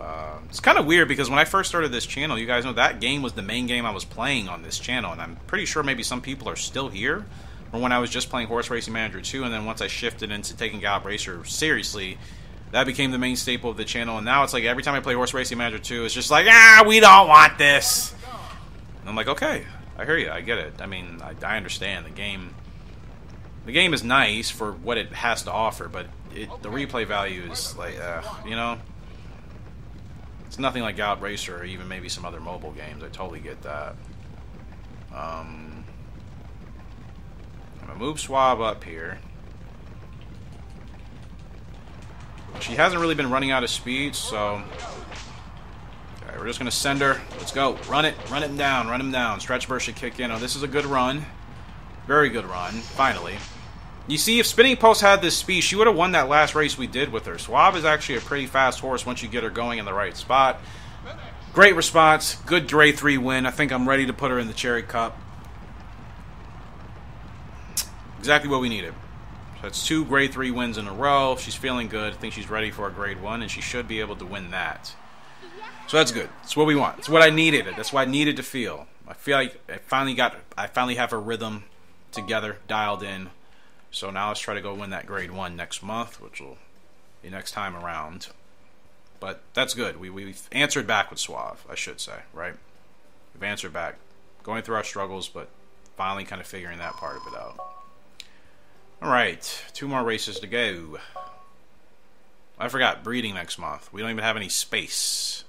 Uh, it's kind of weird because when I first started this channel, you guys know that game was the main game I was playing on this channel, and I'm pretty sure maybe some people are still here from when I was just playing Horse Racing Manager 2, and then once I shifted into taking Gallop Racer seriously, that became the main staple of the channel. And now it's like every time I play Horse Racing Manager 2, it's just like, ah, we don't want this. And I'm like, okay, I hear you, I get it. I mean, I, I understand the game. The game is nice for what it has to offer, but it, the replay value is like, uh, you know, it's nothing like Gallop Racer or even maybe some other mobile games. I totally get that. Um, gonna move Suave up here. She hasn't really been running out of speed, so... We're just gonna send her. Let's go. Run it. Run him down. Run him down. Stretch burst should kick in. Oh, this is a good run. Very good run. Finally. You see, if Spinning Post had this speed, she would have won that last race we did with her. Suave is actually a pretty fast horse once you get her going in the right spot. Great response. Good Dre 3 win. I think I'm ready to put her in the Cherry Cup. Exactly what we needed. So that's two grade 3 wins in a row. She's feeling good. I think she's ready for a grade 1, and she should be able to win that. So that's good. That's what we want. It's what I needed. That's what I needed to feel. I feel like I finally got, I finally have a rhythm together, dialed in. So now let's try to go win that grade 1 next month, which will be next time around. But that's good. We, we've answered back with Suave, I should say, right? We've answered back. Going through our struggles, but finally kind of figuring that part of it out. Alright, two more races to go. I forgot, breeding next month. We don't even have any space.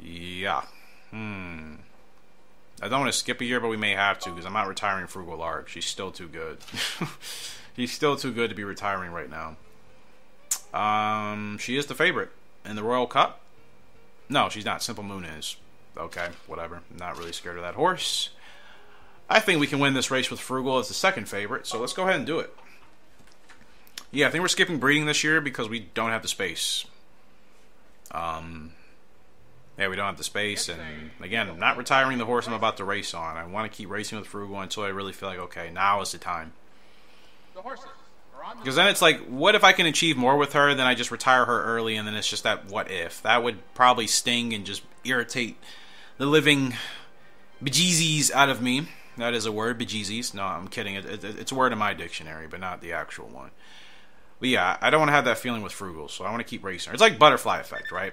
Yeah. Hmm. I don't want to skip a year, but we may have to, because I'm not retiring Frugal Lark. She's still too good. She's still too good to be retiring right now. Um, she is the favorite in the Royal Cup. No, she's not. Simple Moon is. Okay, whatever. Not really scared of that horse. I think we can win this race with Frugal as the second favorite, so let's go ahead and do it. Yeah, I think we're skipping breeding this year because we don't have the space. Um, yeah, we don't have the space, and again, I'm not retiring the horse I'm about to race on. I want to keep racing with Frugal until I really feel like, okay, now is the time. The horses are on the Because then it's like, what if I can achieve more with her? Then I just retire her early, and then it's just that what if. That would probably sting and just irritate the living bejeezies out of me. That is a word, bejeezies. No, I'm kidding. It, it, it's a word in my dictionary, but not the actual one. But yeah, I don't want to have that feeling with Frugal, so I want to keep racing her. It's like butterfly effect, right?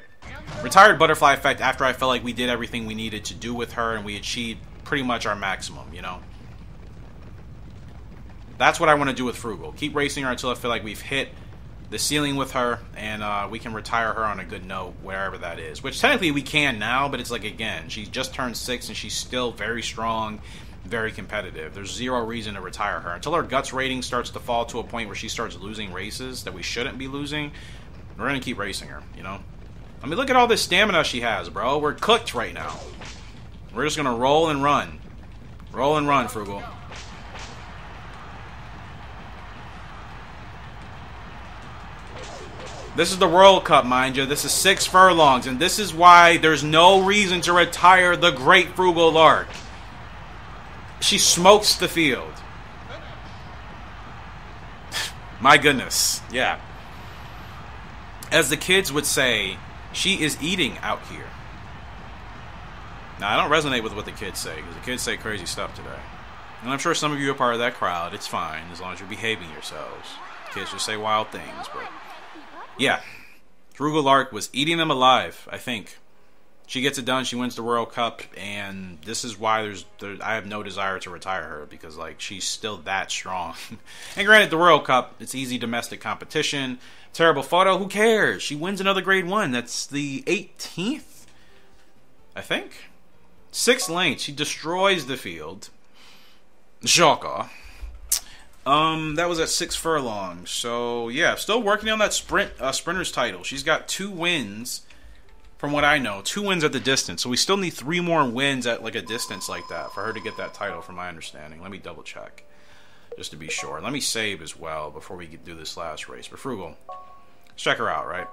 Retired butterfly effect after I felt like we did everything we needed to do with her and we achieved pretty much our maximum, you know? That's what I want to do with Frugal. Keep racing her until I feel like we've hit the ceiling with her and uh, we can retire her on a good note wherever that is. Which technically we can now, but it's like, again, she just turned six and she's still very strong, very competitive. There's zero reason to retire her. Until her guts rating starts to fall to a point where she starts losing races that we shouldn't be losing, we're to keep racing her, you know? I mean, look at all this stamina she has, bro. We're cooked right now. We're just going to roll and run. Roll and run, Frugal. This is the World Cup, mind you. This is six furlongs, and this is why there's no reason to retire the great Frugal Lark. She smokes the field. My goodness. Yeah. As the kids would say, she is eating out here. Now, I don't resonate with what the kids say, because the kids say crazy stuff today. And I'm sure some of you are part of that crowd. It's fine, as long as you're behaving yourselves. Kids just say wild things, but yeah, Frugal Lark was eating them alive. I think she gets it done. She wins the World Cup, and this is why there's there, I have no desire to retire her because like she's still that strong. and granted, the World Cup it's easy domestic competition. Terrible photo. Who cares? She wins another Grade One. That's the 18th, I think. Six lengths. She destroys the field. Shocker. Um, that was at six furlongs. So yeah, still working on that sprint uh, sprinter's title. She's got two wins, from what I know, two wins at the distance. So we still need three more wins at like a distance like that for her to get that title. From my understanding, let me double check, just to be sure. Let me save as well before we do this last race. But frugal, let's check her out. Right,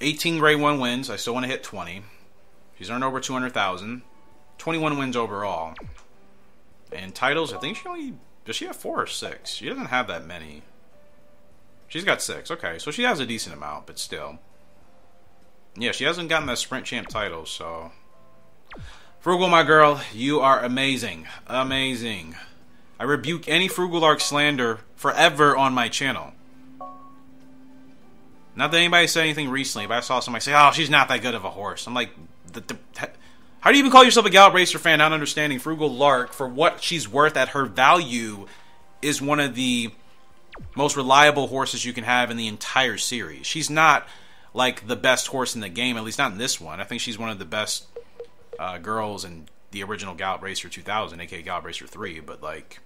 18 grade one wins. I still want to hit 20. She's earned over 200,000. 21 wins overall. And titles, I think she only does she have four or six? She doesn't have that many. She's got six. Okay, so she has a decent amount, but still. Yeah, she hasn't gotten that sprint champ title, so. Frugal, my girl, you are amazing. Amazing. I rebuke any Frugal Lark slander forever on my channel. Not that anybody said anything recently, but I saw somebody say, oh, she's not that good of a horse. I'm like, the, the, how do you even call yourself a Gallop Racer fan not understanding Frugal Lark for what she's worth at her value is one of the most reliable horses you can have in the entire series. She's not like the best horse in the game, at least not in this one. I think she's one of the best uh, girls in the original Gallop Racer 2000, aka Gallop Racer 3. But like,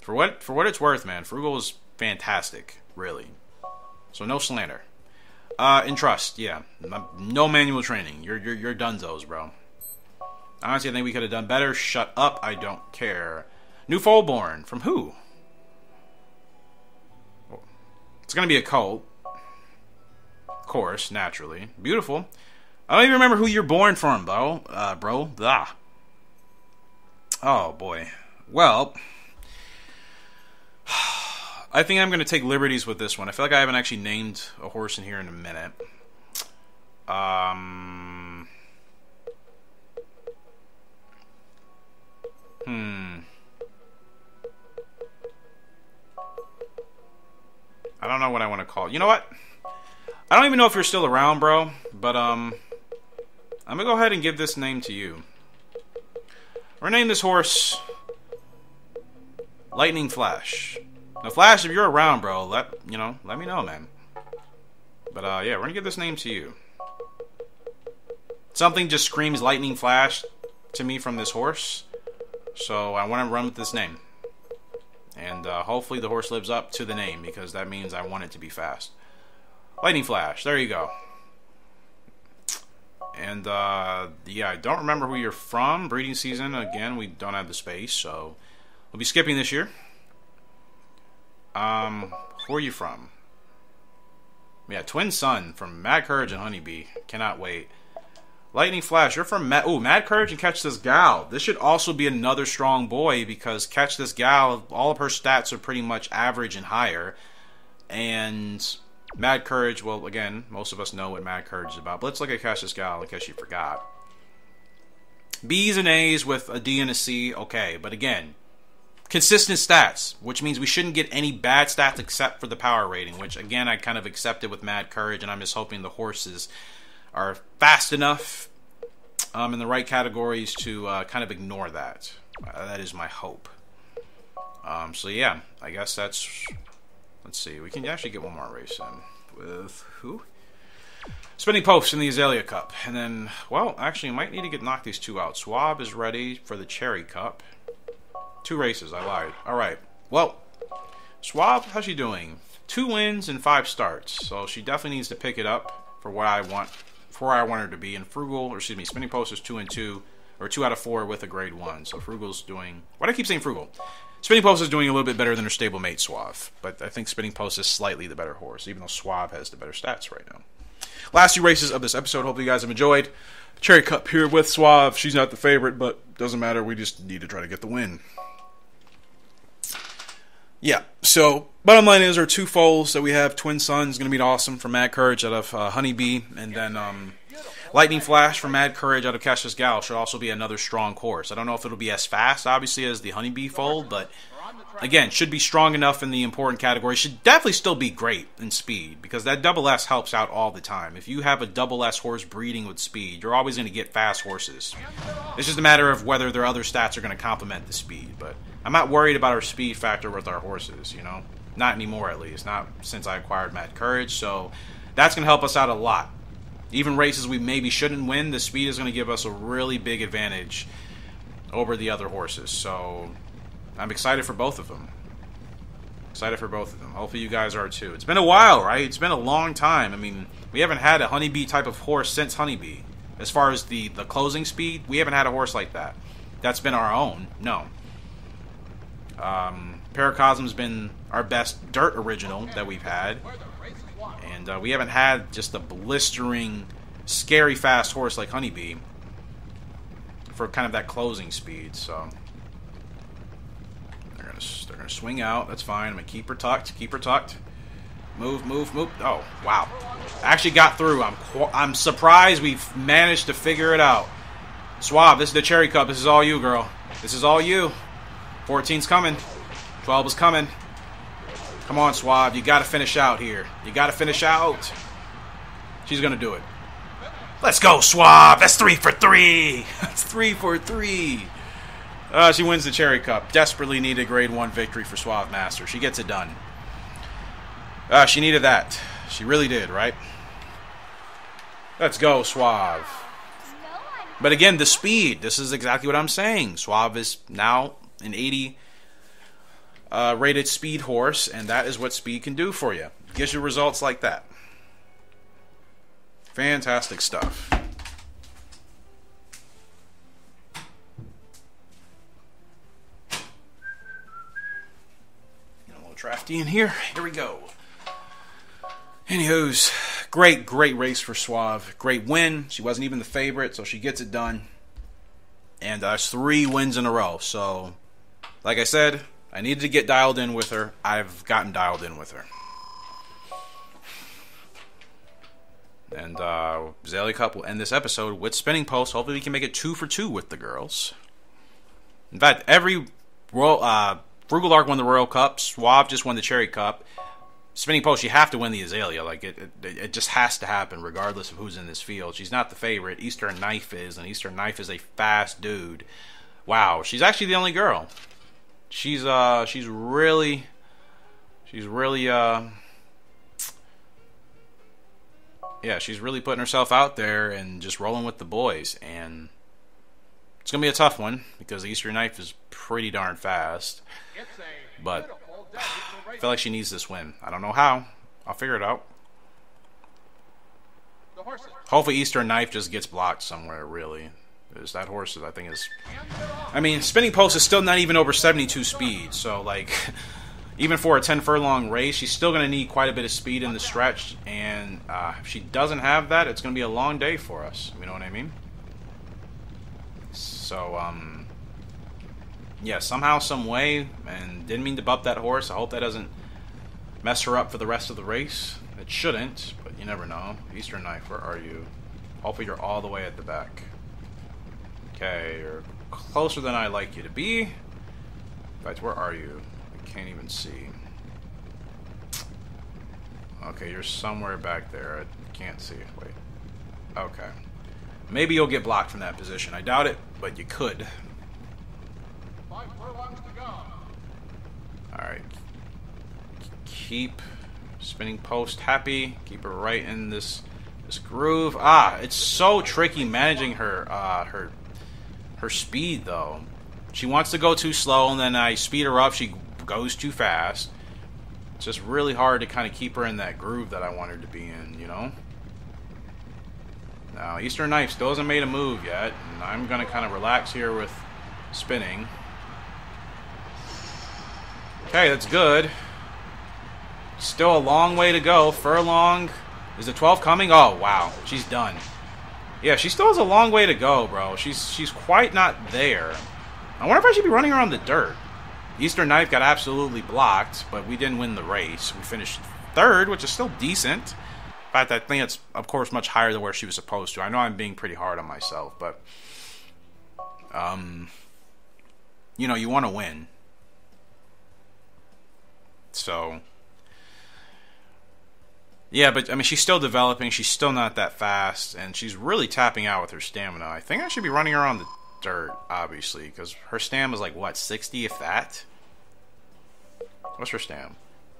for what for what it's worth, man, Frugal is fantastic, really. So no slander. Uh, in trust, yeah. No manual training. You're you're you're dunzos, bro. Honestly, I think we could have done better. Shut up. I don't care. New Foalborn from who? It's gonna be a cult. Course, naturally. Beautiful. I don't even remember who you're born from, though, uh, bro. Ah. Oh boy. Well. I think I'm going to take liberties with this one. I feel like I haven't actually named a horse in here in a minute. Um. Hmm. I don't know what I want to call it. You know what? I don't even know if you're still around, bro. But, um. I'm to go ahead and give this name to you. Going this horse Lightning Flash. Now, Flash, if you're around, bro, let you know, let me know, man. But uh, yeah, we're gonna give this name to you. Something just screams Lightning Flash to me from this horse, so I want to run with this name. And And uh, hopefully the horse lives up to the name because that means I want it to be fast. Lightning Flash, there you go. And uh, yeah, I don't remember who you're from. Breeding season, again, we don't have the space, so we'll be skipping this year. Um, who are you from? Yeah, Twin Sun from Mad Courage and Honeybee. Cannot wait. Lightning Flash, you're from Mad. Oh, Mad Courage and Catch This Gal. This should also be another strong boy because Catch This Gal, all of her stats are pretty much average and higher. And Mad Courage, well, again, most of us know what Mad Courage is about. But let's look at Catch This Gal in case you forgot. B's and A's with a D and a C, okay. But again, consistent stats, which means we shouldn't get any bad stats except for the power rating, which again I kind of accepted with Mad Courage, and I'm just hoping the horses are fast enough um, in the right categories to uh, kind of ignore that. Uh, that is my hope. Um, so yeah, I guess that's. Let's see, we can actually get one more race in with who? Spinning Post in the Azalea Cup, and then well, actually, might need to get knock these two out. Suave is ready for the Cherry Cup. Two races, I lied. All right. Well, Suave, how's she doing? Two wins and five starts. So she definitely needs to pick it up for what I want, for where I want her to be. And Frugal, or excuse me, Spinning Post is two and two, or two out of four with a grade one. So Frugal's doing. Why do I keep saying Frugal? Spinning Post is doing a little bit better than her stablemate Suave, but I think Spinning Post is slightly the better horse, even though Suave has the better stats right now. Last two races of this episode. Hopefully, you guys have enjoyed. Cherry Cup here with Suave. She's not the favorite, but doesn't matter. We just need to try to get the win. Yeah. So bottom line is our two foals that we have. Twin Suns going to be awesome from Mad Courage out of uh, Honeybee, and then um, Lightning Flash from Mad Courage out of This Gal should also be another strong course. I don't know if it'll be as fast, obviously, as the Honeybee Fold, but again, should be strong enough in the important category. Should definitely still be great in speed because that double S helps out all the time. If you have a double S horse breeding with speed, you're always going to get fast horses. It's just a matter of whether their other stats are going to complement the speed. But I'm not worried about our speed factor with our horses, you know? Not anymore, at least. Not since I acquired Mad Courage. So that's going to help us out a lot. Even races we maybe shouldn't win, the speed is going to give us a really big advantage over the other horses. So I'm excited for both of them. Excited for both of them. Hopefully you guys are too. It's been a while, right? It's been a long time. I mean, we haven't had a honeybee type of horse since honeybee. As far as the the closing speed, we haven't had a horse like that. That's been our own. No. Um, Paracosm's been our best dirt original that we've had, uh, we haven't had just a blistering, scary fast horse like Honeybee for kind of that closing speed. So they're gonna they're gonna swing out. That's fine. I'm gonna keep her tucked. Keep her tucked. Move, move, move. Oh, wow. Actually got through. I'm I'm surprised we've managed to figure it out. Suave, this is the Cherry Cup. This is all you, girl. This is all you. 14's coming. 12 is coming. Come on, Suave. You got to finish out here. You got to finish out. She's going to do it. Let's go, Suave. That's three for three. That's three for three. Uh, she wins the Cherry Cup. Desperately needed grade one victory for Suave Master. She gets it done. Uh, she needed that. She really did, right? Let's go, Suave. But again, the speed. This is exactly what I'm saying. Suave is now an 80 uh, rated speed horse, and that is what speed can do for you. Gives you results like that. Fantastic stuff. Get a little drafty in here. Here we go. Anywho's, great, great race for Suave. Great win. She wasn't even the favorite, so she gets it done. And uh, three wins in a row. So, like I said, I needed to get dialed in with her. I've gotten dialed in with her. And uh, Cup will end this episode with Spinning Post. Hopefully, we can make it two for two with the girls. In fact, every Royal, uh, Frugal Lark won the Royal Cup. Suave just won the Cherry Cup. Spinning Post, you have to win the Azalea. Like it, it, it just has to happen, regardless of who's in this field. She's not the favorite. Eastern Knife is, and Eastern Knife is a fast dude. Wow, she's actually the only girl. She's uh, she's really, she's really uh, yeah, she's really putting herself out there and just rolling with the boys. And it's gonna be a tough one because the Eastern Knife is pretty darn fast. But I feel like she needs this win. I don't know how. I'll figure it out. Hopefully Eastern Knife just gets blocked somewhere, really. Because that horse, is, I think, is... I mean, Spinning Post is still not even over 72 speed, so, like... Even for a 10 furlong race, she's still going to need quite a bit of speed in the stretch, and uh, if she doesn't have that, it's going to be a long day for us. You know what I mean? So, um... Yeah, somehow, some way, and didn't mean to bump that horse. I hope that doesn't mess her up for the rest of the race. It shouldn't, but you never know. Eastern Knife, where are you? Hopefully you're all the way at the back. Okay, you're closer than I'd like you to be. In fact, where are you? I can't even see. Okay, you're somewhere back there. I can't see. Wait. Okay. Maybe you'll get blocked from that position. I doubt it, but you could. Five to go. Alright. Keep spinning post happy. Keep her right in this this groove. Ah, it's so tricky managing her uh her her speed though. She wants to go too slow and then I speed her up, she goes too fast. It's just really hard to kind of keep her in that groove that I want her to be in, you know? Now, Eastern Knife still hasn't made a move yet, and I'm going to kind of relax here with spinning. Okay, that's good. Still a long way to go. Furlong. Is the 12 coming? Oh, wow. She's done. Yeah, she still has a long way to go, bro. She's she's quite not there. I wonder if I should be running her on the dirt. Eastern Knife got absolutely blocked, but we didn't win the race. We finished third, which is still decent. Fact, I think it's, of course, much higher than where she was supposed to. I know I'm being pretty hard on myself, but... Um... You know, you want to win. So... Yeah, but I mean, she's still developing. She's still not that fast, and she's really tapping out with her stamina. I think I should be running her on the dirt, obviously, because her stam is like what, 60 if that? What's her stam?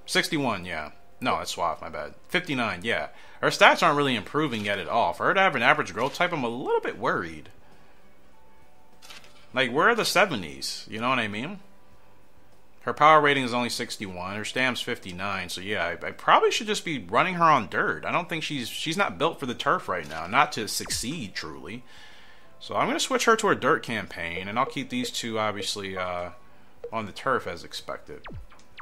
61, yeah. No, that's Suave, my bad. 59, yeah. Her stats aren't really improving yet at all. For her to have an average growth type, I'm a little bit worried. Like, where are the 70s? You know what I mean? Her power rating is only 61. Her stam's 59. So yeah, I, I, probably should just be running her on dirt. I don't think she's she's not built for the turf right now, not to succeed truly. So I'm gonna switch her to a dirt campaign, and I'll keep these two obviously uh, on the turf as expected.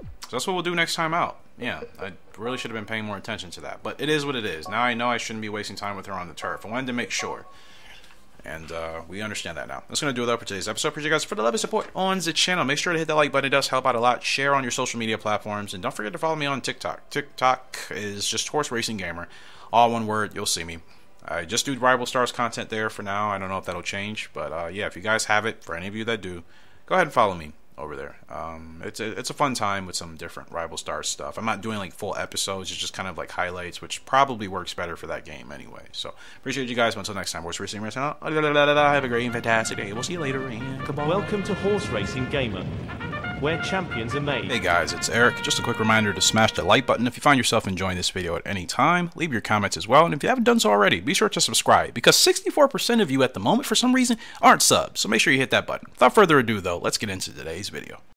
So that's what we'll do next time out. Yeah, I really should have been paying more attention to that, but it is what it is. Now I know I shouldn't be wasting time with her on the turf. I wanted to make sure. And uh, we understand that now. That's going to do it though for today's episode. Appreciate you guys for the love and support on the channel. Make sure to hit that like button. It does help out a lot. Share on your social media platforms. And don't forget to follow me on TikTok. TikTok is just Horse Racing Gamer. All one word. You'll see me. I just do Rival Stars content there for now. I don't know if that'll change. But uh, yeah, if you guys have it, for any of you that do, go ahead and follow me over there. Um, it's a, it's a fun time with some different Rival Stars stuff. I'm not doing like full episodes. It's just kind of like highlights, which probably works better for that game anyway. So appreciate you guys. Until next time, Horse Racing Racing out. Have a great and fantastic day. We'll see you later. And goodbye. Welcome to Horse Racing Gamer, where champions are made. Hey guys, it's Eric. Just a quick reminder to smash the like button if you find yourself enjoying this video at any time. Leave your comments as well, and if you haven't done so already, be sure to subscribe because 64% of you at the moment, for some reason, aren't subs. So make sure you hit that button. Without further ado, though, let's get into today's video.